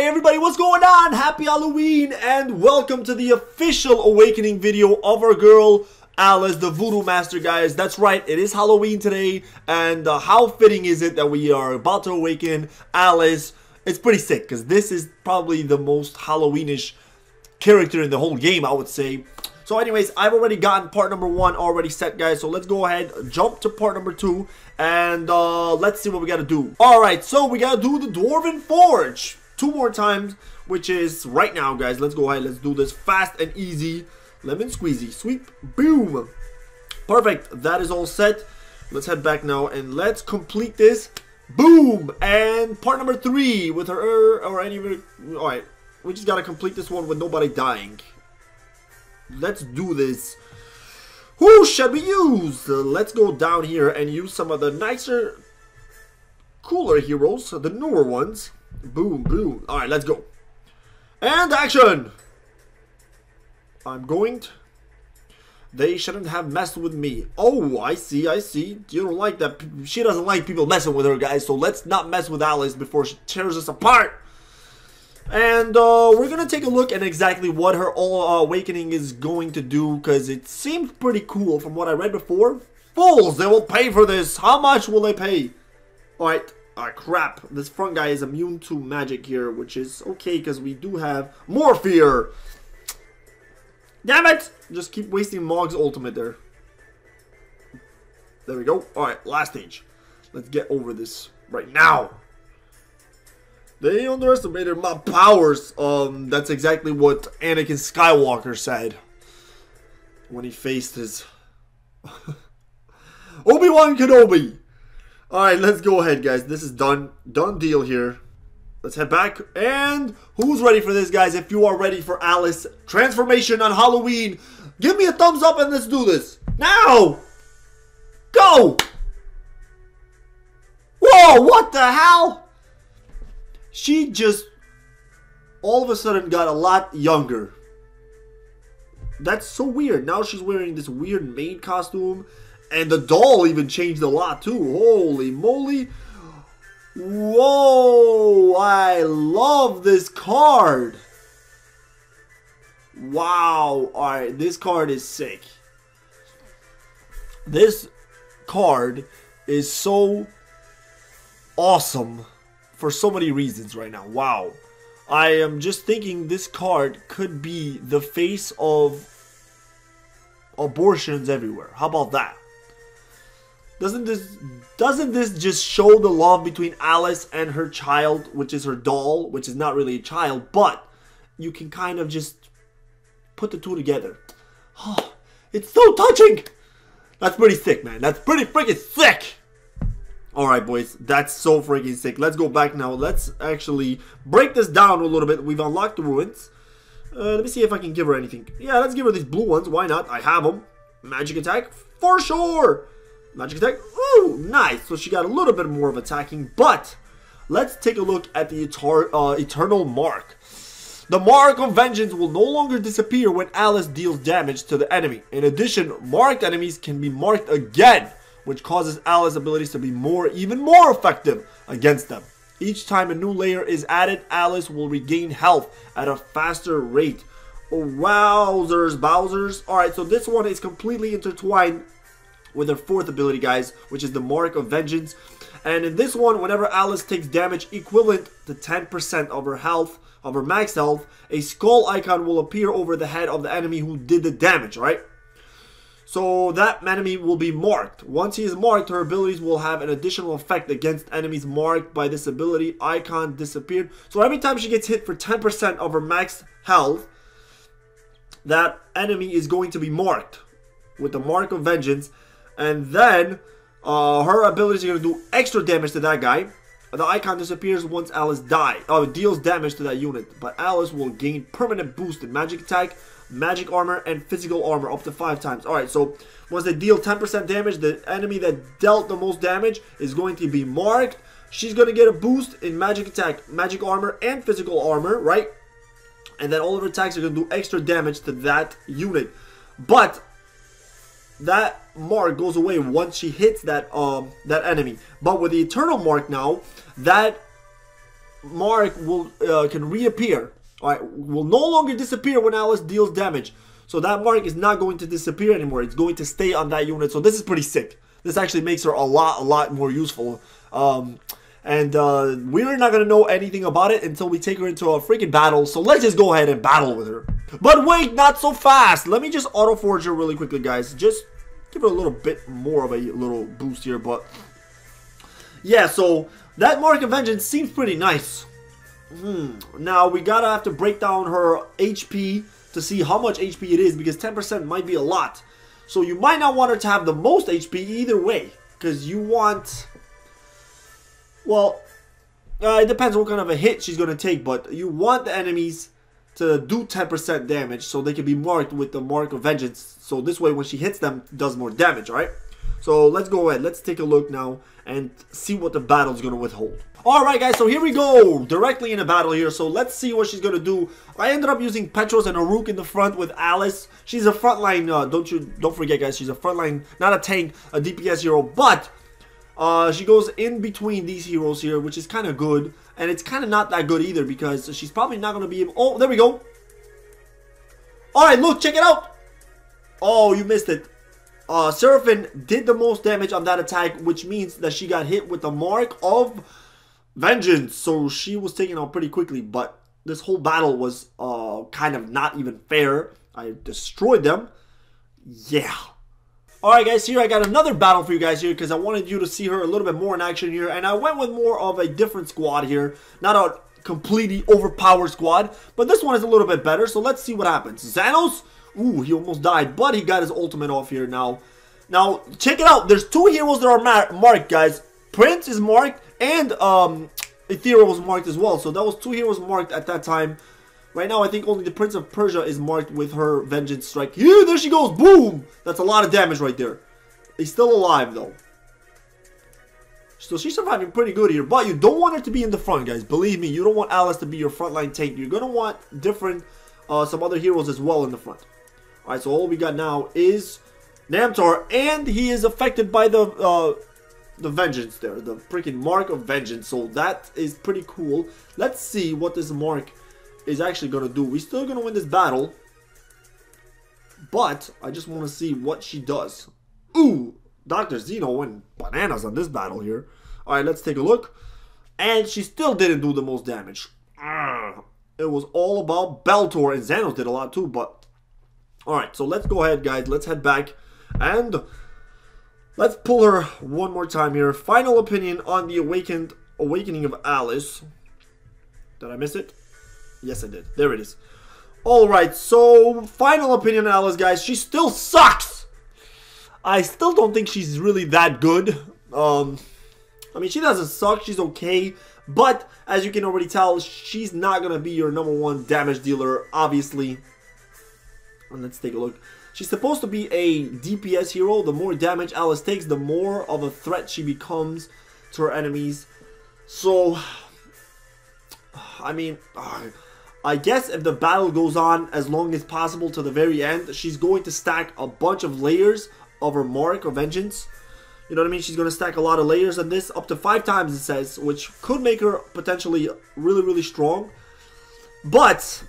Hi everybody, what's going on? Happy Halloween and welcome to the official awakening video of our girl Alice, the Voodoo Master, guys. That's right, it is Halloween today and uh, how fitting is it that we are about to awaken Alice? It's pretty sick because this is probably the most Halloweenish character in the whole game, I would say. So anyways, I've already gotten part number one already set, guys. So let's go ahead, jump to part number two, and uh, let's see what we got to do. All right, so we got to do the Dwarven Forge two more times, which is right now, guys. Let's go ahead. Let's do this fast and easy. Lemon squeezy. Sweep. Boom. Perfect. That is all set. Let's head back now and let's complete this. Boom. And part number three with her or any... All right. We just got to complete this one with nobody dying. Let's do this. Who should we use? Uh, let's go down here and use some of the nicer, cooler heroes, the newer ones. Boom, boom. Alright, let's go. And action! I'm going to... They shouldn't have messed with me. Oh, I see, I see. You don't like that. She doesn't like people messing with her, guys. So let's not mess with Alice before she tears us apart. And uh, we're going to take a look at exactly what her all uh, awakening is going to do because it seemed pretty cool from what I read before. Fools, they will pay for this. How much will they pay? Alright, ah crap. This front guy is immune to magic here, which is okay because we do have more fear. Damn it! Just keep wasting Mog's ultimate there. There we go. Alright, last stage. Let's get over this right now. They underestimated my powers. Um, that's exactly what Anakin Skywalker said when he faced his Obi-Wan Kenobi. All right, let's go ahead, guys. This is done. Done deal here. Let's head back. And who's ready for this, guys? If you are ready for Alice transformation on Halloween, give me a thumbs up and let's do this. Now! Go! Whoa, what the hell? she just all of a sudden got a lot younger. That's so weird. Now she's wearing this weird maid costume. And the doll even changed a lot too. Holy moly. Whoa, I love this card. Wow. Alright, this card is sick. This card is so awesome for so many reasons right now. Wow. I am just thinking this card could be the face of abortions everywhere. How about that? Doesn't this doesn't this just show the love between Alice and her child, which is her doll, which is not really a child, but you can kind of just put the two together. Oh, it's so touching. That's pretty sick, man. That's pretty freaking sick. Alright boys, that's so freaking sick. Let's go back now. Let's actually break this down a little bit. We've unlocked the ruins. Uh, let me see if I can give her anything. Yeah, let's give her these blue ones. Why not? I have them. Magic attack? For sure! Magic attack? Ooh, nice. So she got a little bit more of attacking. But, let's take a look at the uh, Eternal Mark. The Mark of Vengeance will no longer disappear when Alice deals damage to the enemy. In addition, marked enemies can be marked again which causes Alice's abilities to be more, even more effective against them. Each time a new layer is added, Alice will regain health at a faster rate. Oh, wowzers, Bowsers. Alright, so this one is completely intertwined with her fourth ability, guys, which is the Mark of Vengeance. And in this one, whenever Alice takes damage equivalent to 10% of her health, of her max health, a skull icon will appear over the head of the enemy who did the damage, right? So that enemy will be marked. Once he is marked, her abilities will have an additional effect against enemies marked by this ability. Icon disappeared. So every time she gets hit for 10% of her max health, that enemy is going to be marked with the Mark of Vengeance. And then uh, her abilities are going to do extra damage to that guy. The icon disappears once Alice dies. Oh, it deals damage to that unit. But Alice will gain permanent boost in magic attack, magic armor, and physical armor up to 5 times. Alright, so once they deal 10% damage, the enemy that dealt the most damage is going to be marked. She's going to get a boost in magic attack, magic armor, and physical armor, right? And then all of her attacks are going to do extra damage to that unit. But that mark goes away once she hits that um that enemy. But with the eternal mark now, that mark will uh, can reappear. All right, will no longer disappear when Alice deals damage. So that mark is not going to disappear anymore. It's going to stay on that unit. So this is pretty sick. This actually makes her a lot, a lot more useful. Um, and uh, we're not going to know anything about it until we take her into a freaking battle. So let's just go ahead and battle with her. But wait, not so fast. Let me just auto-forge her really quickly, guys. Just give it a little bit more of a little boost here. But yeah, so that Mark of Vengeance seems pretty nice. Hmm. Now, we gotta have to break down her HP to see how much HP it is because 10% might be a lot. So you might not want her to have the most HP either way because you want... Well, uh, it depends what kind of a hit she's to take, but you want the enemies to do 10% damage so they can be marked with the Mark of Vengeance. So this way when she hits them, does more damage, right? So let's go ahead. Let's take a look now and see what the battle is going to withhold. Alright guys, so here we go. Directly in a battle here. So let's see what she's to do. I ended up using Petros and Aruk in the front with Alice. She's a frontline, uh, don't you, don't forget guys, she's a frontline, not a tank, a DPS hero. But uh, she goes in between these heroes here, which is kind of good. And it's kind of not that good either because she's probably not going to be able... Oh, there we go. Alright, look, check it out. Oh, you missed it. Uh, Seraphine did the most damage on that attack, which means that she got hit with the mark of vengeance. So she was taken out pretty quickly, but this whole battle was uh, kind of not even fair. I destroyed them. Yeah. Alright guys, here I got another battle for you guys here because I wanted you to see her a little bit more in action here. And I went with more of a different squad here. Not a completely overpowered squad, but this one is a little bit better. So let's see what happens. Xanos Ooh, he almost died, but he got his ultimate off here now. Now, check it out. There's two heroes that are mar marked, guys. Prince is marked, and um, Ethereal was marked as well. So that was two heroes marked at that time. Right now, I think only the Prince of Persia is marked with her Vengeance Strike. Yeah, there she goes. Boom! That's a lot of damage right there. He's still alive, though. So she's surviving pretty good here. But you don't want her to be in the front, guys. Believe me, you don't want Alice to be your frontline tank. You're going to want different, uh, some other heroes as well in the front. Alright, so all we got now is Namtor, and he is affected by the uh, the Vengeance there, the freaking Mark of Vengeance. So that is pretty cool. Let's see what this Mark is actually going to do. We're still going to win this battle, but I just want to see what she does. Ooh, Dr. Zeno went bananas on this battle here. Alright, let's take a look. And she still didn't do the most damage. It was all about Beltor, and Xanos did a lot too, but Alright, so let's go ahead, guys. Let's head back. And let's pull her one more time here. Final opinion on the awakened awakening of Alice. Did I miss it? Yes, I did. There it is. Alright, so final opinion on Alice, guys. She still sucks! I still don't think she's really that good. Um, I mean, she doesn't suck. She's okay. But, as you can already tell, she's not going to be your number one damage dealer, obviously. And let's take a look. She's supposed to be a DPS hero. The more damage Alice takes, the more of a threat she becomes to her enemies. So, I mean, I guess if the battle goes on as long as possible to the very end, she's going to stack a bunch of layers of her mark of vengeance. You know what I mean? She's going to stack a lot of layers on this, up to five times it says, which could make her potentially really, really strong. But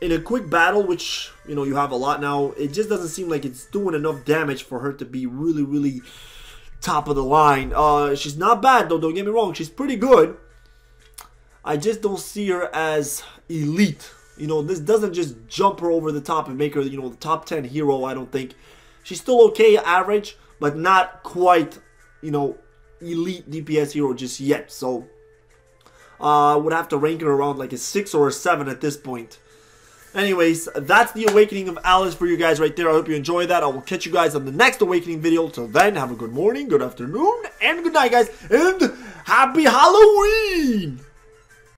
in a quick battle, which, you know, you have a lot now, it just doesn't seem like it's doing enough damage for her to be really, really top of the line. Uh, she's not bad, though, don't get me wrong. She's pretty good. I just don't see her as elite. You know, this doesn't just jump her over the top and make her, you know, the top 10 hero, I don't think. She's still okay, average, but not quite, you know, elite DPS hero just yet. So, uh, I would have to rank her around like a 6 or a 7 at this point. Anyways, that's the awakening of Alice for you guys right there. I hope you enjoy that. I will catch you guys on the next awakening video. Till then, have a good morning, good afternoon, and good night, guys. And happy Halloween!